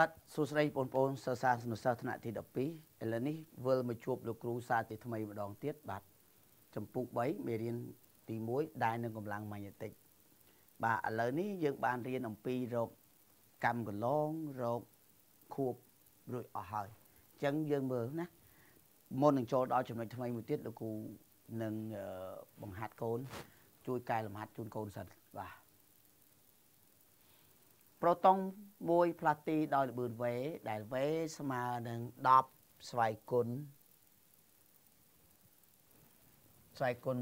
បាទសួស្តីបងប្អូនសិស្សានុសិស្សថ្នាក់ទី12ឥឡូវនេះវិលមកជួបលោកគ្រូសាជាថ្មីម្ដងទៀតបាទចម្ពោះ3មេរៀនទី1ដែលនឹងកម្លាំងម៉ាញ៉េទិកបាទឥឡូវនេះយើងបានរៀនអំពីរោគកម្មកន្លងរោគខួបរួចអស់ហើយអញ្ចឹងយើងមើលណាមុននឹងចូលដល់ចំណុចថ្មីមួយទៀតលោកគ្រូនឹងបង្ហាត់កូនជួយកែលម្អិតជូនកូនសិនបាទ ប្រូតុងមួយផ្លាទីដោយល្បឿន v ដែល v ស្មើនឹង10ស្វ័យគុណស្វ័យគុណ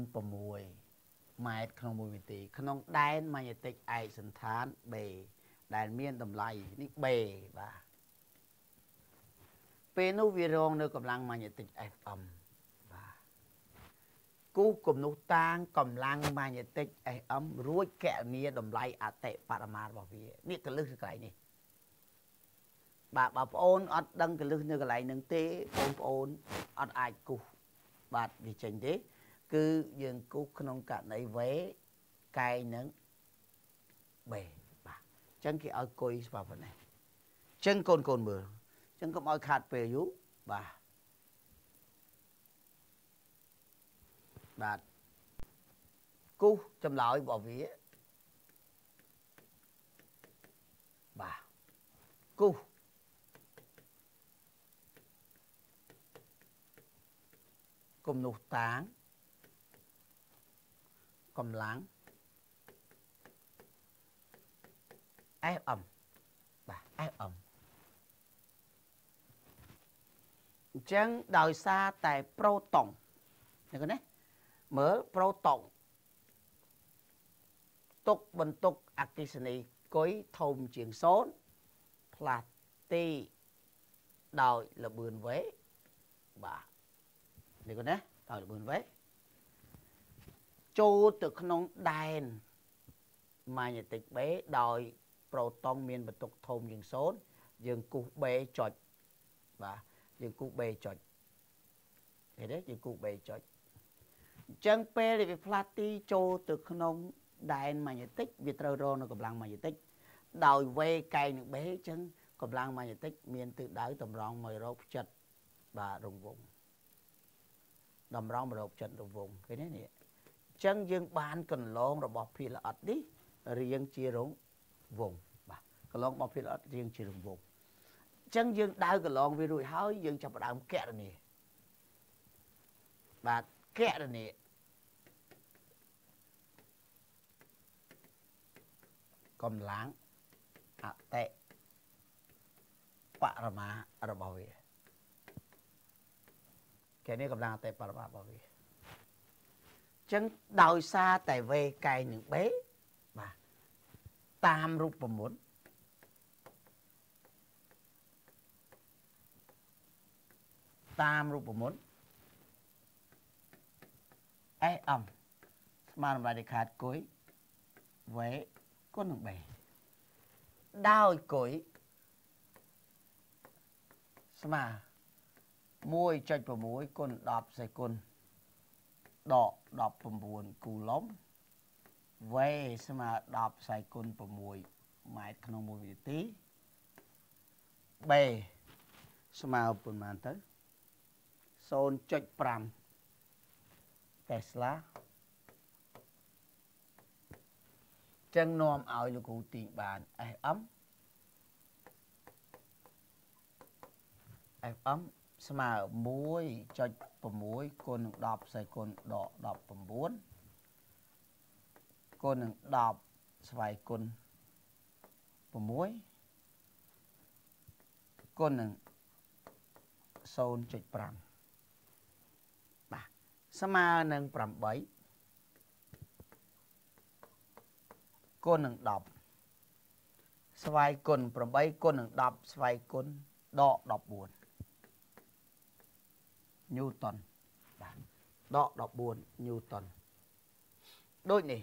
6ម៉ែត្រក្នុង1វិនាទីក្នុងដែនម៉ាញេទិកឯកសន្តាន B ដែលមានតម្លៃនេះ B បាទពេលនោះវារងនៅកម្លាំងម៉ាញេទិក FM គូគំនុះតាងកម្លាំងម៉ាញេទិក SM រួចកណនីតម្លៃអតិបរមារបស់វានេះកលឹះគឺកន្លែងនេះបាទបងប្អូនអត់ដឹងកលឹះនៅកន្លែងហ្នឹងទេបងប្អូនអត់អាចគូសបាទវាចេញទេ គឺយើងគូសក្នុងករណីវេកែងនឹងបេបាទអញ្ចឹងគេឲ្យគុយស្បើប៉ុណ្ណេះអញ្ចឹងកូនកូនមើលអញ្ចឹងកុំឲ្យខាត់ពេលយូរបាទ បាទគូសចម្លើយរបស់វាបាទគូសគំនុះតាងកម្លាំង FM បាទ FM អញ្ចឹងដោយសារតែប្រូតុងឃើញទេ មើលប្រូតុងទុកបន្ទុកអគិសនីគុយធំជាង0ផ្លាស់ទី ដោយលបឿនវេបាទនេះគាត់ណាដោយលបឿនវេចូលទៅក្នុងដែនម៉ាញេទិក B ដោយប្រូតុងមានបន្ទុកធំជាង0យើងគូស B ចុចបាទយើងគូស B ចុចឃើញទេយើងគូស B ចុច អញ្ចឹងពេលដែលវាផ្លាស់ទីចូលទៅក្នុងដែនម៉ាញេទិកវាត្រូវរងនៅកម្លាំងម៉ាញេទិកដោយវេកែងនឹងបេអញ្ចឹងកម្លាំងម៉ាញេទិកមានទិសដៅតម្រង់មករកផ្ចិតបាទរង្វង់តម្រង់មករកផ្ចិតរង្វង់ឃើញទេនេះអញ្ចឹងយើងបានកន្លងរបស់ភាគល្អិតនេះរៀងជារង្វង់បាទកន្លងរបស់ភាគល្អិតរៀងជារង្វង់អញ្ចឹងយើងដើរកន្លងវារួចហើយយើងចាប់ផ្ដើមកណនីបាទ កណនីកម្លាំងអតិបរមារបស់វាគេនេះកម្លាំងអតិបរមារបស់វាអញ្ចឹងដោយសារតែវេកែងនឹងបេបាទតាមរូបមន្តតាមរូបមន្ត SM ស្មើនឹងរ៉ាឌីខាតគុយវេគុណនឹងបេដោយគុយស្មើ1.6គុណ10សេគុណដក19គូឡុំវេស្មើ10សេគុណ6ម៉ែត្រក្នុង1វិនាទីបេស្មើប៉ុន្មានទៅ0.5 Tesla ចឹងនាំឲ្យលោកគ្រូទីបាន FM FM ស្មើ1.6គុណនឹង10សេគុណដក19គុណនឹង10ស្វ័យគុណ6គុណនឹង0.5 ស្មើនឹង8គុណនឹង10ស្វ័យគុណ8គុណនឹង10ស្វ័យគុណដក14ញូតនបាទដក14ញូតនដូចនេះ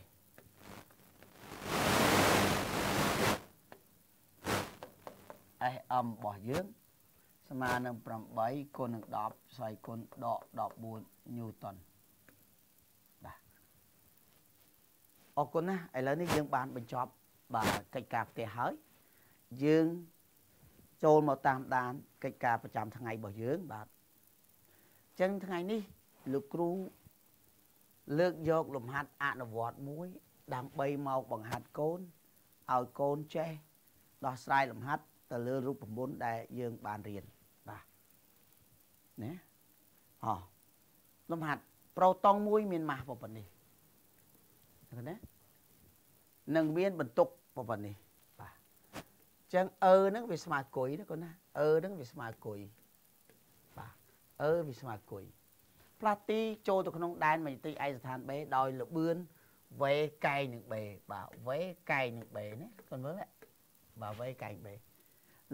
អេអមរបស់យើង ស្មើនឹង8គុណនឹង10ស្វ័យគុណដក14ញូតនបាទអរគុណណាឥឡូវនេះយើងបានបញ្ចប់បាទកិច្ចការផ្ទះហើយយើងចូលមកតាមដានកិច្ចការប្រចាំថ្ងៃរបស់យើងបាទអញ្ចឹងថ្ងៃនេះលោកគ្រូលើកយកលំហាត់អនុវត្តមួយ ដើម្បីមកបង្ហាត់កូនឲ្យកូនចេះដោះស្រាយលំហាត់ទៅលើរូបមន្តដែលយើងបានរៀនបាទ ណាអលំហាត់ប្រូតុងមួយមានម៉ាស់ប៉ុណ្ណេះឃើញទេនឹងមានបន្ទុកប៉ុណ្ណេះបាទអញ្ចឹងអឺហ្នឹងវាស្មើគុយណាកូនណាអឺហ្នឹងវាស្មើគុយបាទអឺវាស្មើគុយផ្លាទីចូលទៅក្នុងដែនមជ្ឈទីឯកស្ថាន B ដោយលបឿនវេកែងនឹង B បាទវេកែងនឹង B ណាកូនមើលបាទវេកែង B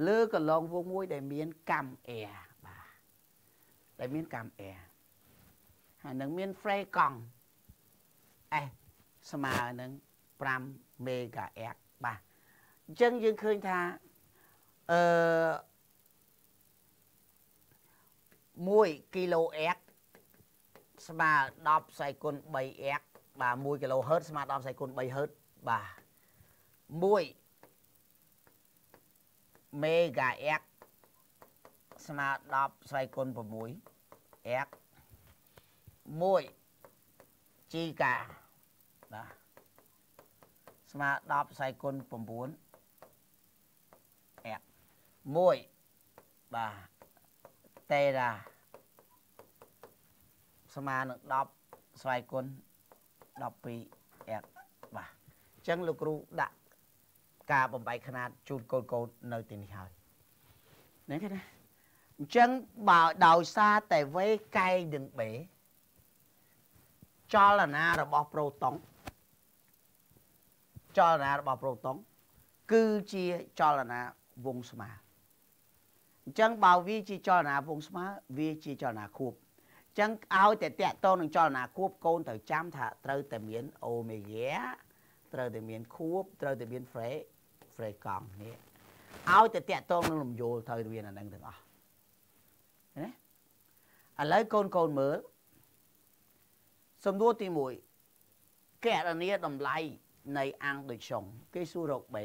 លើកន្លងវងមួយដែលមានកម្មអែបាទ ដែលមានកម្មអែហើយនឹងមាន fray កង់ S ស្មើនឹង5 MHz បាទអញ្ចឹងយើងឃើញថាអឺ1 kHz ស្មើ10ផ្សែគុណ 3x បាទ1 kHz ស្មើ10ផ្សែគុណ 3Hz បាទ1 MHz ស្មើ10ផ្សែគុណ 6x 1 giga បាទស្មើ10ផ្សែគុណ9 x 1បាទតេរ៉ាស្មើនឹង10ស្វ័យគុណ12 x បាទអញ្ចឹងលោកគ្រូដាក់ការបំបីຂະຫນາດជូនកូនកូននៅទីនេះហើយនេះគេណា អញ្ចឹងបើដោយសារតែវេកែងនឹងបេចលនារបស់ប្រូតុងចលនារបស់ប្រូតុងគឺជាចលនាវងស្មើអញ្ចឹងបើវាជាចលនាវងស្មើវាជាចលនាខួបអញ្ចឹងឲ្យតែតាក់ទងនឹងចលនាខួបកូនត្រូវចាំថាត្រូវតែមានអូមេហ្គាត្រូវតែមានខួបត្រូវតែមានហ្វ្រេហ្វ្រេកង់នេះឲ្យតែតាក់ទងនឹងលំយល់ត្រូវមានអានឹងទាំងអស់ ណាឥឡូវកូនកូនមើលសំណួរទី1កណនីតម្លៃនៃអង្គដូចចុងគេសួររកបេ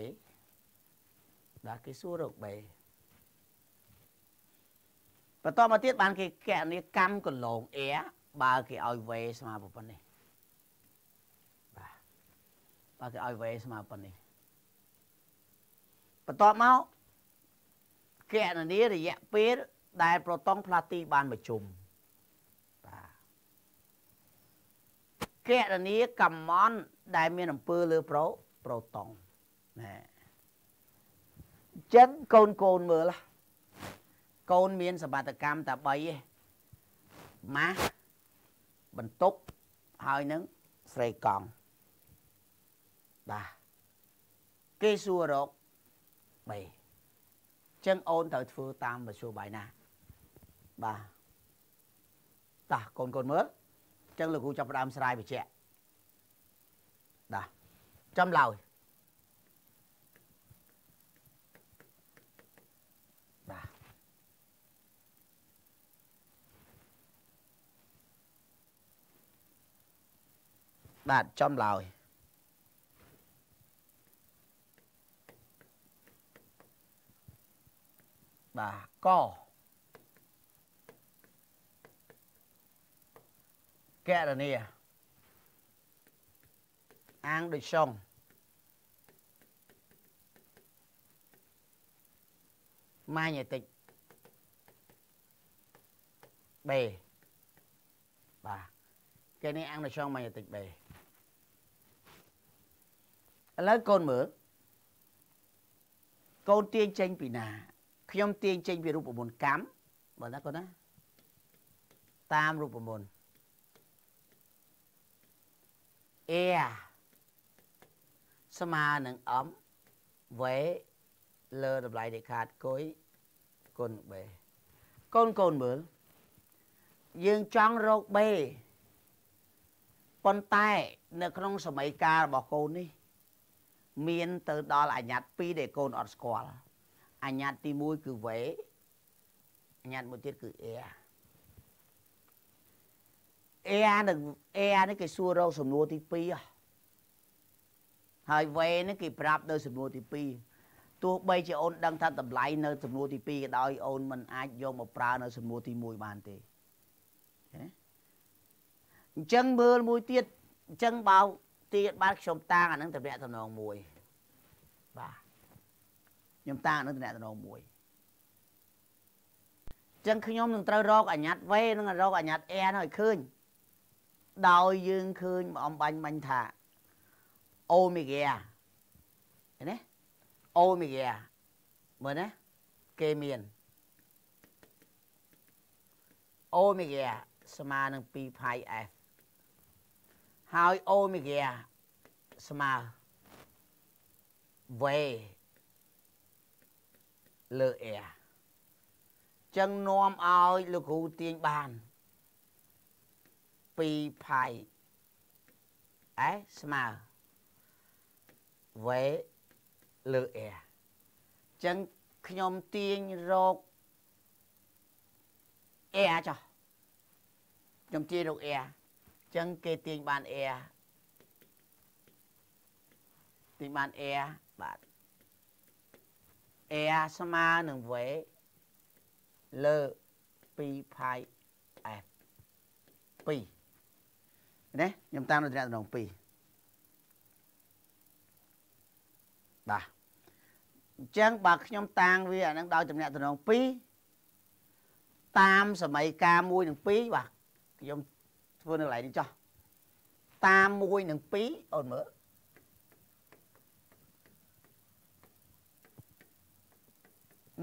បាទគេសួររកបេបន្តមកទៀតបានគេកណនីកម្មកន្លងអែបើគេឲ្យវេស្មើប៉ុណ្ណេះបាទបើគេឲ្យវេស្មើប៉ុណ្ណេះបន្តមកកណនីរយៈពេល ដែលប្រូតុងផ្លាទីបានប្រជុំគណនាកម្មន់ដែលមានអំពើលើប្រូប្រូតុងណែចឹងកូនកូនមើលកូនមានសមត្ថកម្មតែ3ឯងម៉ាស់បន្ទុកហើយនឹងស្រីកង់បាទគេសួររក3ចឹងអូនត្រូវធ្វើតាមមធ្យោបាយណា បាទតោះកូនកូនមើលចឹងលោកគ្រូចាប់ផ្ដើមស្រាយបញ្ជាក់បាទចំឡើយបាទបាទចំឡើយបាទក កណនីអាងដូចចុងម៉ាញេទិកបេបាទគេនេះអាំងដូចចុងម៉ាញេទិកបេឥឡូវកូនមើលកូនទាញចេញពីណាខ្ញុំទាញចេញពីរូបមន្តកម្មបើណាកូនណាតាមរូបមន្ត e ស្មើនឹងអំវេលើតម្លៃដែលខាតគុយគុណ b កូនកូនមើលយើងចង់រក b ប៉ុន្តែនៅក្នុងសម័យកាលរបស់កូននេះ មានទៅដល់អញ្ញត្តិ2ដែលកូនអត់ស្គាល់អញ្ញត្តិទី1គឺវេអញ្ញត្តិមួយទៀតគឺ air អែនឹងអែនេះគេសួររកសំណួរទី2ហើយវេនេះគេប្រាប់នៅសំណួរទី2ទោះបីជាអូនដឹងថាតម្លៃនៅសំណួរទី2ក៏ដោយអូនមិនអាចយកមកប្រើនៅសំណួរទី1បានទេអញ្ចឹងមើលមួយទៀតអញ្ចឹងបើទៀតបានខ្ញុំតាងអានឹងតំណាក់តំណងមួយបាទខ្ញុំតាងអានឹងតំណាក់តំណងមួយអញ្ចឹងខ្ញុំនឹងត្រូវរកអាញាត់វេនឹងរកអាញាត់អែនឲ្យឃើញ ដោយយើងឃើញអំបាញ់បាញ់ថាអូមេហ្គាឃើញទេអូមេហ្គាមើលណាគេមានអូមេហ្គាស្មើនឹង2 pi f ហើយអូមេហ្គាស្មើវេលើ air ចឹងនាំឲ្យលោកគ្រូទាញបាន 2ផៃអេស្មើវេលើ air ចឹងខ្ញុំទាញរក air ចុះខ្ញុំទាញរក air ចឹងគេទាញបាន air ទាញបាន air បាទ air ស្មើនឹង v លើ2 pi f 2 ណាខ្ញុំតាមនៅតំណង2បាទអញ្ចឹងបើខ្ញុំតាំងវាអានឹងដោយតំណតំណង2តាមសម័យកាល1និង2បាទខ្ញុំធ្វើនៅកន្លែងនេះចោះតាម1និង2អូនមើល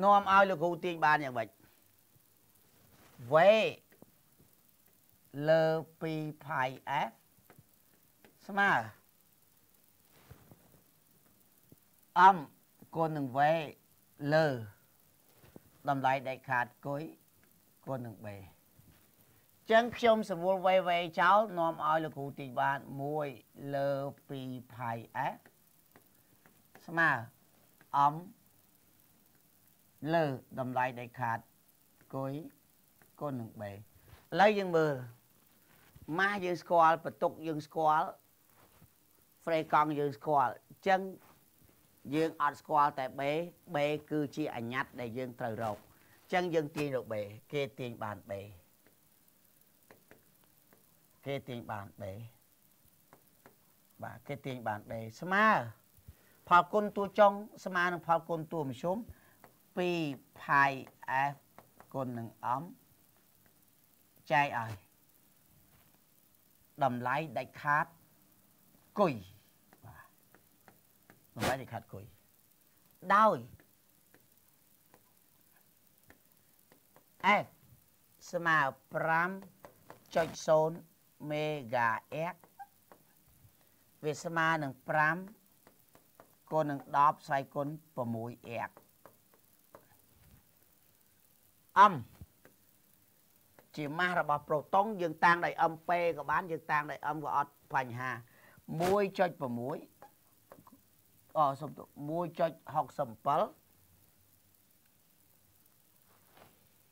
នាំឲ្យលោកគ្រូទាញបានយ៉ាងម៉េចវេ លើ 2 pi f ស្មើអំគុណនឹងវេលើតម្លៃដាច់ខាតគុយគុណនឹង b ចឹងខ្ញុំសម្រួលវេវេចោលនាំឲ្យលោកគ្រូទីបាន1លើ 2 pi f ស្មើអំលើតម្លៃដាច់ខាតគុយគុណនឹង3ឥឡូវយើងមើល ម៉ាស់យើងស្គាល់បន្ទុកយើងស្គាល់ហ្វ្រេកង់យើងស្គាល់អញ្ចឹងយើងអត់ស្គាល់តែ B B គឺជាអញ្ញត្តិដែលយើងត្រូវរកអញ្ចឹងយើងទាញរក B គេទាញបាន B គេទាញបាន B បាទគេទាញបាន B ស្មើផលគុណតួចុងស្មើនឹងផលគុណតួមធ្យម2 pi f គុណនឹងអំចែកឲ្យ តម្លៃដាច់ខាតគុយបាទតម្លៃដាច់ខាតគុយដោយ F ស្មើ5.0មេហ្គាអែកវាស្មើនឹង5គុណនឹង10ស្វ័យគុណ6អែកអំ ជាម៉ាស់របស់ប្រូតុងយើងតាំងដោយ MP ក៏បានយើងតាំងដោយ M ក៏អត់បញ្ហា1.6អសុំទោ1.67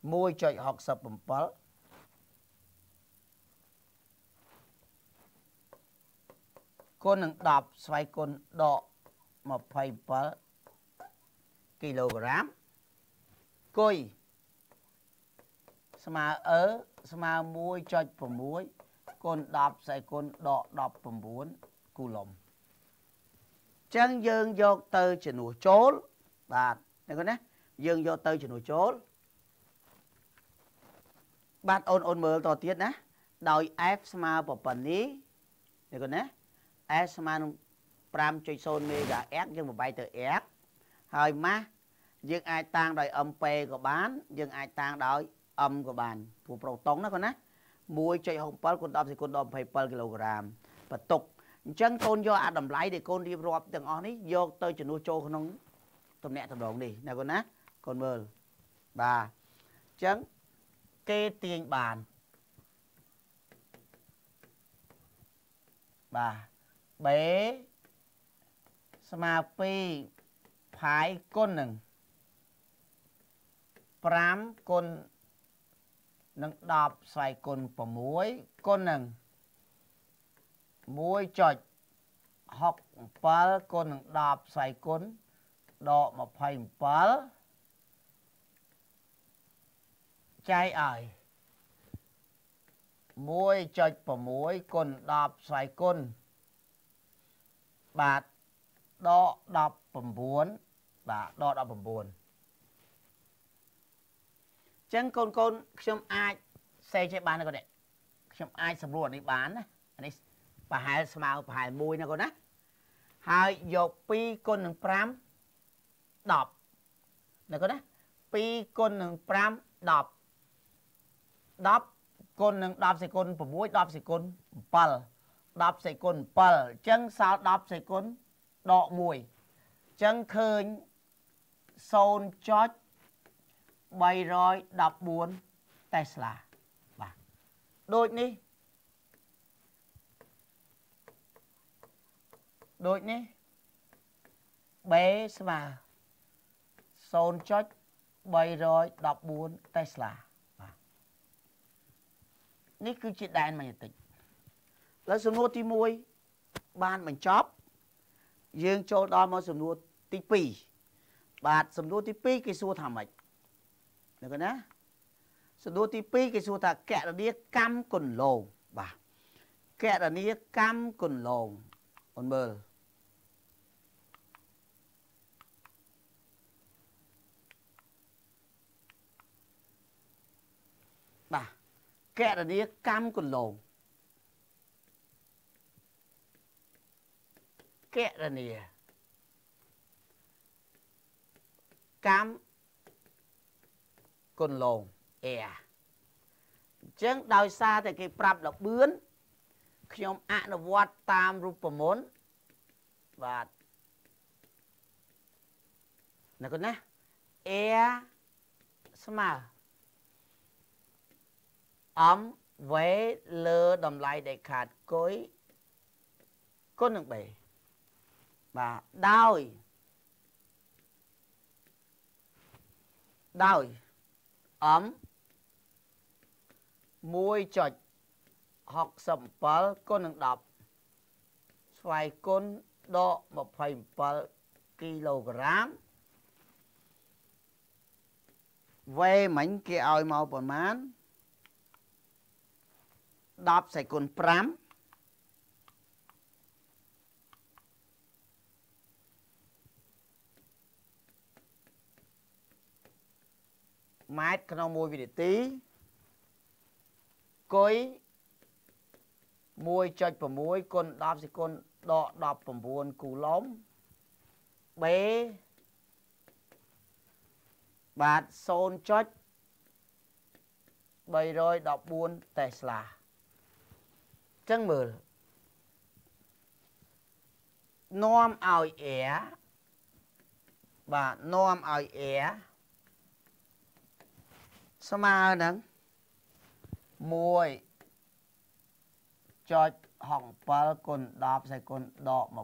1.67គុណនឹង10ស្វ័យគុណដក27គីឡូក្រាមគុយ ស្មើអឺស្មើ1.6គុណ10ស្អីគុណដក19គូឡុំចឹងយើងយកទៅជំនួសចូលបាទនេះគាត់ណាយើងយកទៅជំនួសចូលបាទអូនអូនមើលតទៀតណាដោយ f ស្មើប៉ុណ្នេះនេះគាត់ណា f ស្មើនឹង5.0មេហ្គាអែកយើងបំបែកទៅអែកហើយម៉ាស់យើងអាចតាំងដោយ MP ក៏បាន យើងអាចតាំងដោយ M ក៏បានព្រោះប្រូតុងណាគាត់ណា1.67គុណ10សេគុណដល់27គីឡូក្រាមបន្ទុកអញ្ចឹងកូនយកអាតម្លៃដែលកូនរៀបរាប់ទាំងអស់នេះយកទៅជំនួសចូលក្នុងតំណាក់តំណងនេះណាកូនណាកូនមើលបាទអញ្ចឹងគេទាញបានបាទ B ស្មើ2ផាយគុណនឹង5គុណ នឹង10ស្វ័យគុណ6គុណនឹង1.67គុណនឹង10ស្វ័យគុណដក27ចែកឲ្យ1.6គុណ10ស្វ័យគុណបាទដក19បាទដក19 ចឹងកូនកូនខ្ញុំអាចសេចេះបានណាកូននេះខ្ញុំអាចសម្រួលនេះបានណាអានេះប្រហែលស្មើប្រហែល1ណាកូនណាហើយយក2គុណនឹង5 10ណាកូនណា2គុណនឹង5 10 10គុណនឹង10សេគុណ6 10សេគុណ7 10សេគុណ7អញ្ចឹងសល់10សេគុណដក1អញ្ចឹងឃើញ0.1 314 Tesla បាទដូចនេះដូចនេះ B ស្មើ0.314 Tesla បាទនេះគឺជាដែនម៉ាញេទិកលើសំណួរទី1បានបញ្ចប់ យើងចូលដល់មកសំណួរទី2បាទសំណួរទី2គេសួរថាម៉េច ដឹងណាសំណួរទី2គេសួរថាកណនីកម្មគុណលងបាទកណនីកម្មគុណលងអូនមើលកណនីកម្មកន្លងកណនីកម្ម កន្លងអែអញ្ចឹងដោយសារតែគេប្រាប់លបឿនខ្ញុំអនុវត្តតាមរូបមន្តបាទណាកូនណាអែស្មើអំវេលើតម្លៃដែលខាតគុយគុណនឹង3បាទដោយដោយ អំ1.67គុណនឹង10ស្វ័យគុណដក27គីឡូក្រាមវេមិញគេឲ្យមកប្រមាណ10សេគុណ5 ម៉ែត្រក្នុង1វិនាទីគុយ1.6គុណ10សេគុណដក19គូឡុំ B បាទ0.314តេស្លាចឹងមើលនាំឲ្យអែបាទនាំឲ្យអែ ស្មើនឹង1ចុច67គុណ10សេគុណដក27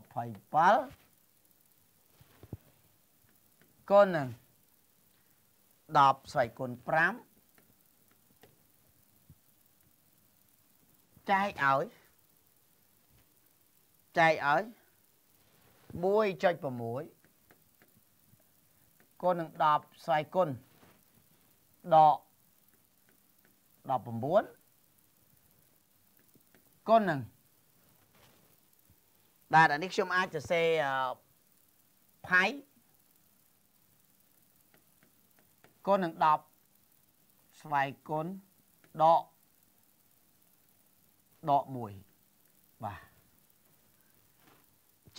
គុណនឹង10ស្វ័យគុណ5ចែកឲ្យចែកឲ្យ1.6គុណនឹង10ស្វ័យគុណ ដក19គុណនឹងបាទអានេះខ្ញុំអាចសរសេរផៃគុណនឹង10ស្វ័យគុណដកដក1បាទ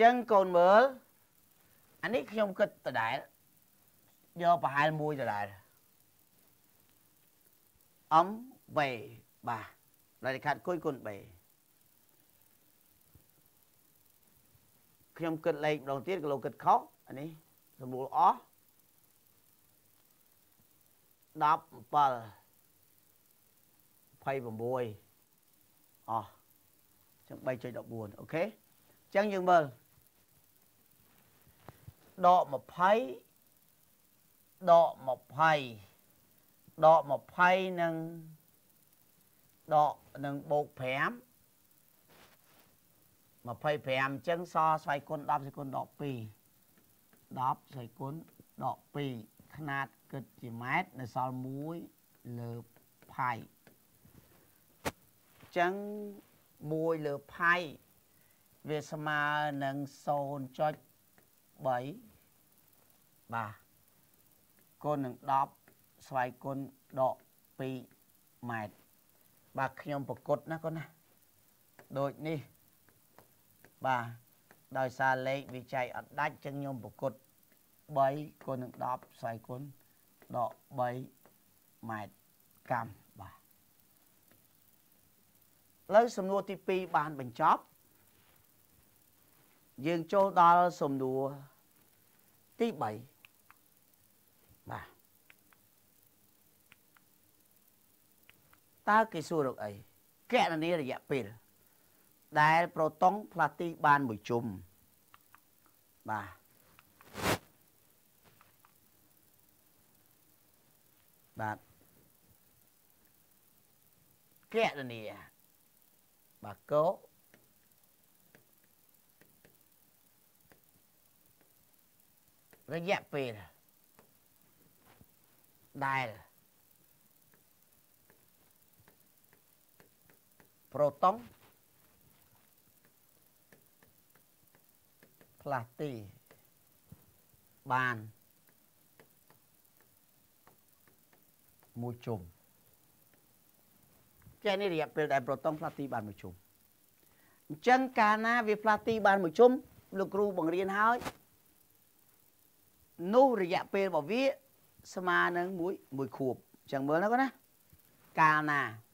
ចឹងកូនមើលអានេះខ្ញុំគិតដដែលយកប្រហែល1ដដែល អំបេបាទដែលខាត់គុយគុណបេខ្ញុំគិតលេខម្ដងទៀតក៏លោកគិតខុសអានេះសម្រួលអស់17 26អស់ចឹង3.14អូខេចឹងយើងមើលដក20ដក20 ដក20នឹងដកនឹងបូក5 25អញ្ចឹងសស្វ័យគុណ10សេគុណដក2 10ស្វ័យគុណដក2ຂនាតគិតជាម៉ែត្រនៅសល់1លើផៃចឹង1លើផៃវាស្មើនឹង0.3បាទគុណនឹង10 ស្វ័យគុណដក2ម៉ែត្របាទខ្ញុំប្រកុតណាកូនណាដូចនេះបាទដោយសារលេខវិច័យអត់ដាច់ចឹងខ្ញុំប្រកុត3គុណនឹង10ស្វ័យគុណដក3ម៉ែត្រកម្មបាទឥឡូវសំណួរទី2បានបញ្ចប់យើងចូលដល់សំណួរទី3បាទ តើគេសួររកអីកណនីរយៈពេលដែលប្រូតុងផ្លាទីបានមួយជុំបាទបាទកណនីបាទកោរយៈពេលដែល ប្រូតុងផ្លាស់ទីបានមួយជុំចេះនេះរយៈពេលដែលប្រូតុងផ្លាស់ទីបានមួយជុំអញ្ចឹងកាលណាវាផ្លាស់ទីបានមួយជុំលោកគ្រូបង្រៀនហើយនោះរយៈពេលរបស់វាស្មើនឹងមួយមួយខួបអញ្ចឹងមើលណាគាត់ណាកាលណា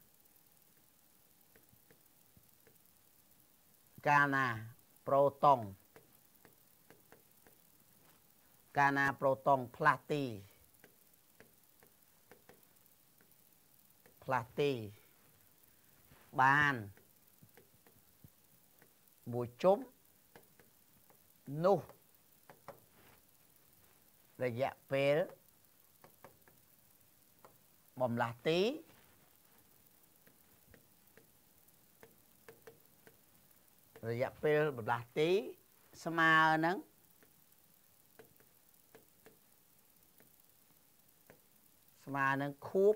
កាលណាប្រូតុងកាលណាប្រូតុងផ្លាស់ទីផ្លាស់ទីបានមួយជុំនោះរយៈពេលបំលាស់ទី រយៈពេលបំលាស់ទីស្មើនឹងស្មើនឹងខួប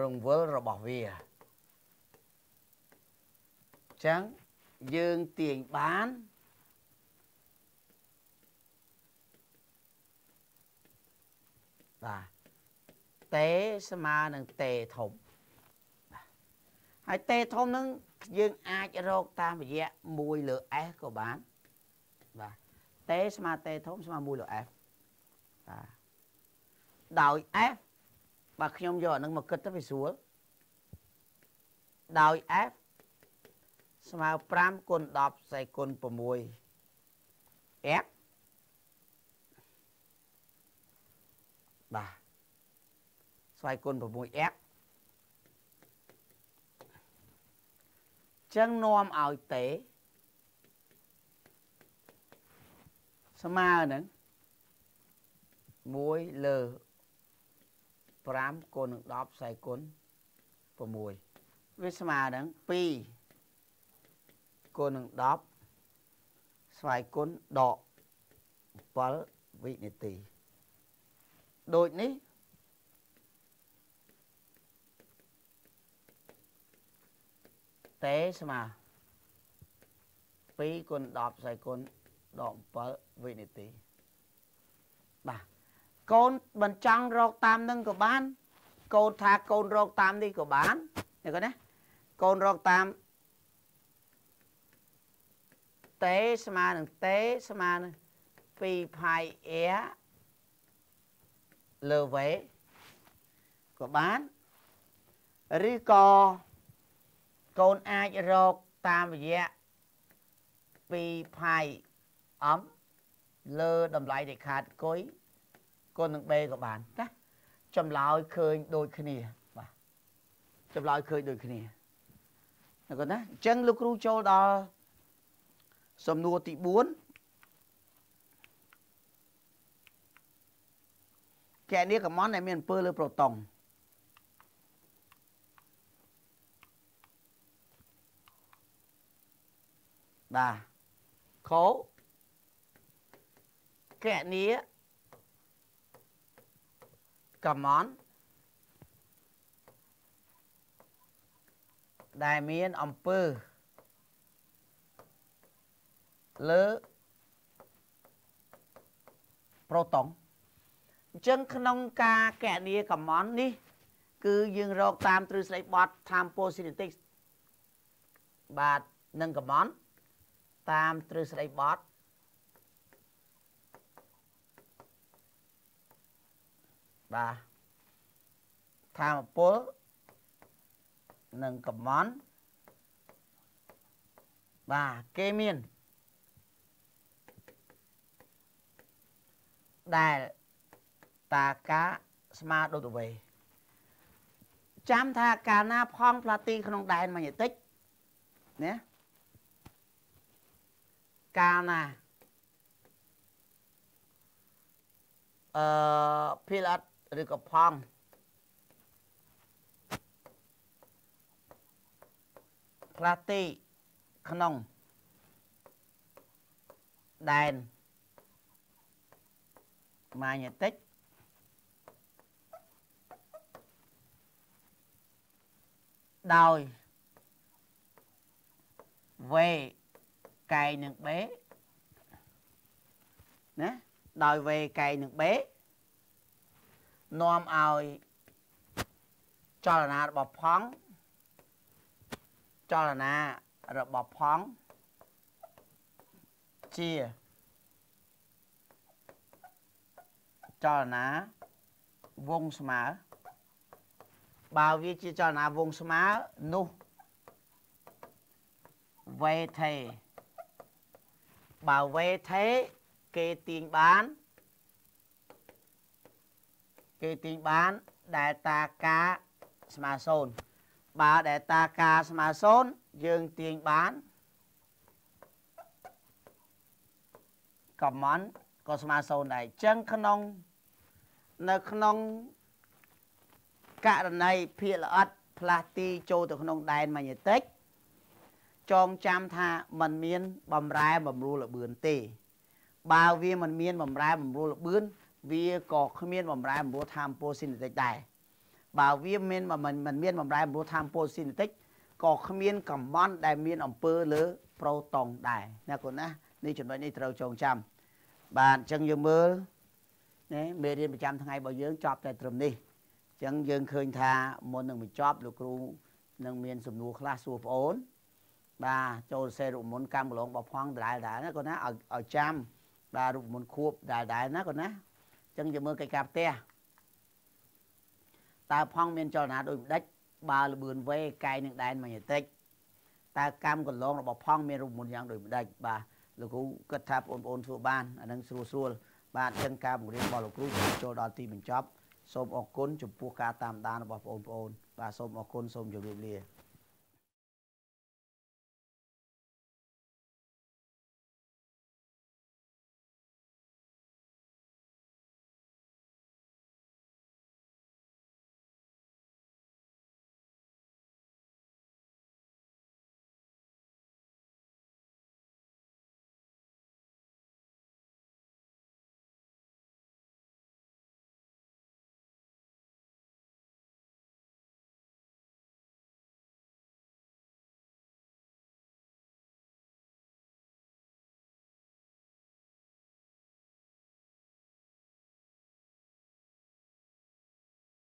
រង្វិលរបស់វាអញ្ចឹងយើងទាញបានបាទតេស្មើនឹងតេធំ ហើយតេធំនឹងយើងអាចរកតាមរយៈ1លើ s ក៏បានបាទតេស្មើតេធំស្មើ1លើ f បាទដោយ f បាទខ្ញុំយកអានឹងមកគិតទៅវាស្រួលដោយ f ស្មើ5គុណ10ផ្សេងគុណ6 f បាទស្វ័យគុណ 6x ចឹងនាំឲ្យតេស្មើនឹង1លើ5គុណនឹង10ផ្សេងគុណ6វាស្មើនឹង2គុណនឹង10ស្វ័យគុណដក7វិនាទីដូចនេះ តេស្មើ2គុណ10ផ្សេងគុណដក7វិនាទីបាទកូនមិនចង់រកតាមនឹងក៏បានកូនថាកូនរកតាមនេះក៏បានឃើញណាកូនរកតាមតេស្មើនឹងតេស្មើនឹង2 pi r លើវេក៏បានឬក៏ កូនអាចរកតាមរយៈ2ផាយអំលើតម្លៃដែលខាតគុយកូននឹង B ក៏បានណាចម្លើយឃើញដូចគ្នាបាទចម្លើយឃើញដូចគ្នាណាកូនណាអញ្ចឹងលោកគ្រូចូលដល់សំណួរទី4គណនីកំមន់ដែលមានអំពើលើប្រូតុង បាទខខោកនីកំនដែលមានអំពើលើប្រូតុងអញ្ចឹងក្នុងការកណនីកំននេះ គឺយើងរកតាមទ្រឹស្ដីបត់ thermosynthetic បាទនឹងកំន តាមទ្រឹស្ដីបត់បាទធម្មពលនិងកំមន់បាទគេមានដែលតាកាស្មើដូចទៅវិញចាំថាកាលណា ផងផ្លាទីក្នុងដែនម៉ាញេទិកណា កាលណាអឺភីលអត់ឬក៏ផងផ្លាទីក្នុងដែនម៉ាញេទិកដោយវេ កែងនឹងបេណាដោយវេកែងនឹងបេនាំឲ្យចលនារបស់ផង់ចលនារបស់ផង់ជាចលនាវងស្មើបើវាជាចលនាវងស្មើនោះវេថេ បើវេថេគេទាញបាន គេទាញបានដែលតាកាស្មើ0បើដែលតាកាស្មើ0យើងទាញបានកំមន់ក៏ស្មើ0ដែរអញ្ចឹងក្នុងនៅក្នុងករណីភាគល្អិតផ្លាស់ទីចូលទៅក្នុងដែនម៉ាញេទិក ចងចាំថាมันមានបំរែបំរួលលបឿនទេ បើវាមិនមានបំរែបំរួលលបឿនវាក៏គ្មានបំរែបំរួលថាមពលស៊ីនេតិកដែរបើវាមានមិនមិនមានបំរែបំរួលថាមពលស៊ីនេតិកក៏គ្មានកំបន់ដែលមានអំពើលើប្រូតុងដែរណាកូនណានេះចំណុចនេះត្រូវចងចាំបាទអញ្ចឹងយើងមើលណាមេរៀនប្រចាំថ្ងៃរបស់យើងចប់តែត្រឹមនេះអញ្ចឹងយើងឃើញថាមុននឹងបញ្ចប់លោកគ្រូនឹងមានសំណួរខ្លះសួរបងអូន បាទចូលសេរូបមន្តកម្មកន្លងបផងដដែលដែរណាគាត់ណាឲ្យឲ្យចាំបាទរូបមន្តខួបដដែលដែរណាគាត់ណាចឹងយើងមើលកិច្ចការផ្ទះតើផងមានចលនាដូចម្ដេចបើលបឿនវេកែងនឹងដែនម៉ាញេទិកតើកម្មកន្លងរបស់ផងមានរូបមន្តយ៉ាងដូចម្ដេចបាទលោកគ្រូគិតថាបងប្អូនធ្វើបានអានឹងស្រួលស្រួលបាទចឹងការបង្រៀនរបស់លោកគ្រូចូលដល់ទីបញ្ចប់សូមអរគុណចំពោះការតាមដានរបស់បងប្អូនបាទសូមអរគុណសូមជម្រាបលា